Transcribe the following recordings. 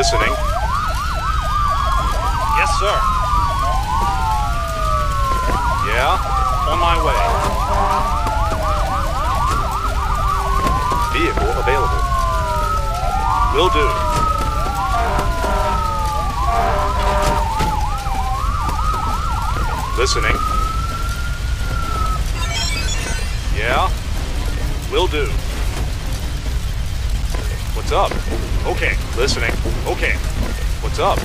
Listening. Yes, sir. Yeah? On my way. Vehicle available. Will do. Listening. Yeah? Will do. What's up? Okay, listening. Okay. What's up?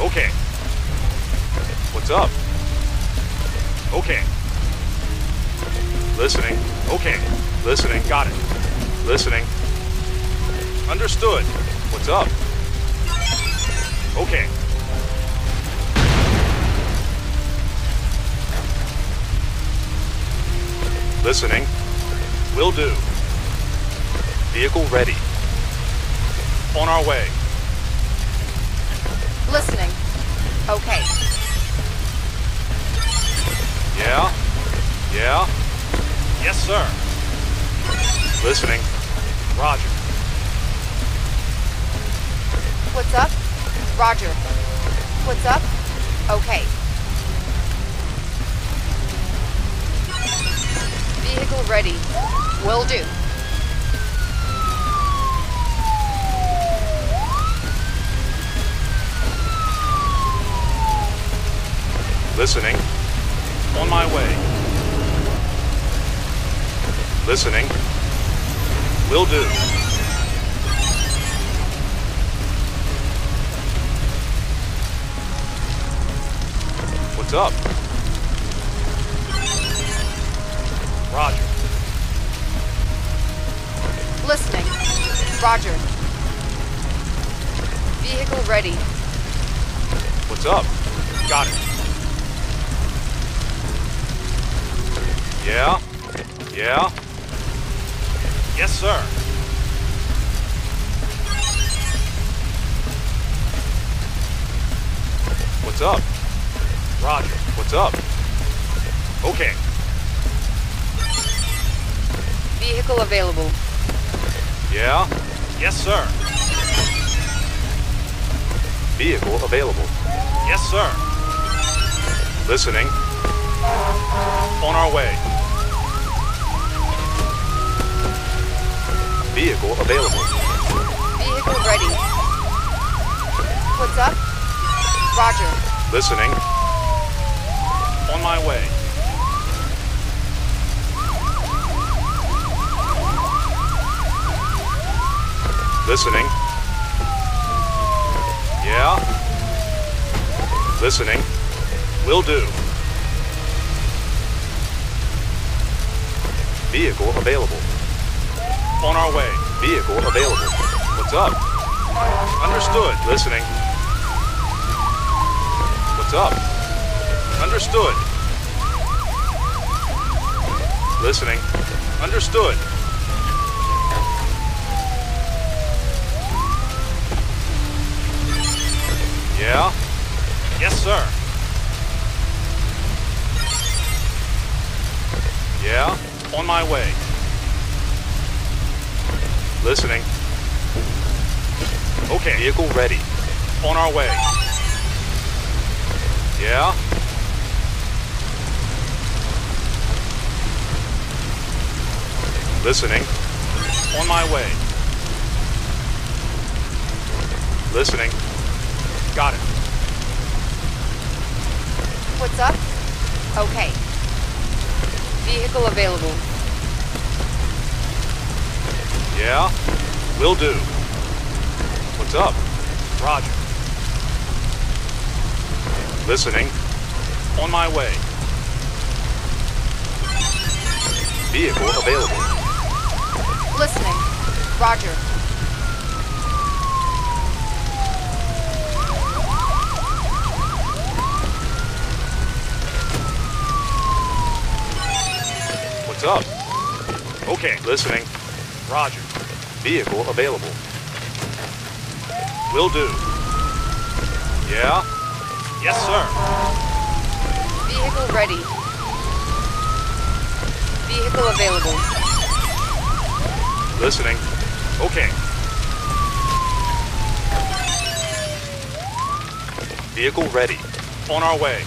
Okay. What's up? Okay. Listening. Okay. Listening. Got it. Listening. Understood. What's up? Okay. Listening. Will do. Vehicle ready. On our way. Listening. Okay. Yeah? Yeah? Yes, sir. Listening. Roger. What's up? Roger. What's up? Okay. Vehicle ready. Will do. Listening. On my way. Listening. Will do. What's up? Roger. Listening. Roger. Vehicle ready. What's up? Got it. Yeah? Yeah? Yes, sir. What's up? Roger. What's up? Okay. Vehicle available. Yeah? Yes, sir. Vehicle available. Yes, sir. Listening. On our way. Vehicle available. Vehicle ready. What's up? Roger. Listening. On my way. Listening. Yeah? Listening. Will do. Vehicle available. On our way. Vehicle available. What's up? Understood. Listening. What's up? Understood. Listening. Understood. Yeah? Yes, sir. Yeah? On my way. Listening. Okay. Vehicle ready. On our way. Yeah? Listening. On my way. Listening. Got it. What's up? Okay. Vehicle available. Yeah? Will do. What's up? Roger. Listening. On my way. Vehicle available. Listening. Roger. What's up? Okay, listening. Roger. Vehicle available. Will do. Yeah? Yes, sir. Vehicle ready. Vehicle available. Listening. Okay. Vehicle ready. On our way.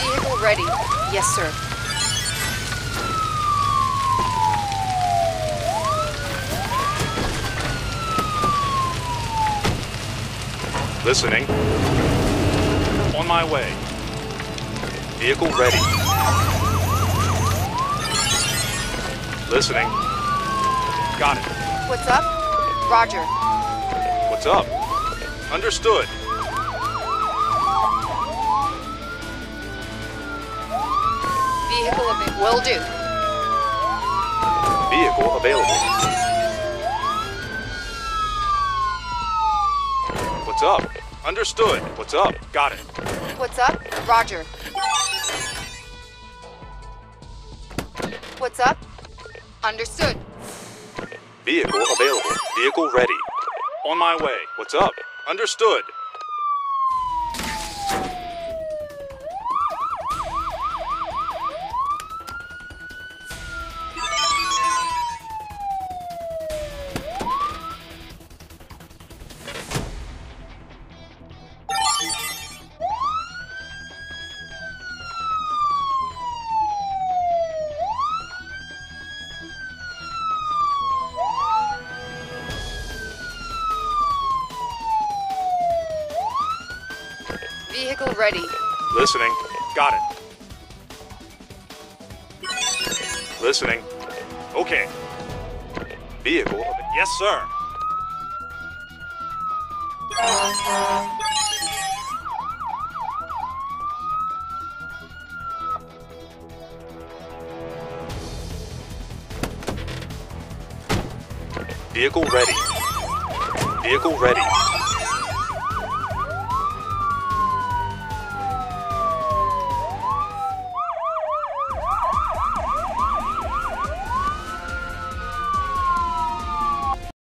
Vehicle ready. Yes, sir. Listening. On my way. Vehicle ready. Listening. Got it. What's up? Roger. What's up? Understood. Vehicle available. Will do. Vehicle available. Understood. What's up? Got it. What's up? Roger. What's up? Understood. Vehicle available. Vehicle ready. On my way. What's up? Understood. Vehicle ready. Listening. Got it. Listening. Okay. Vehicle. Yes, sir. Vehicle ready. Vehicle ready.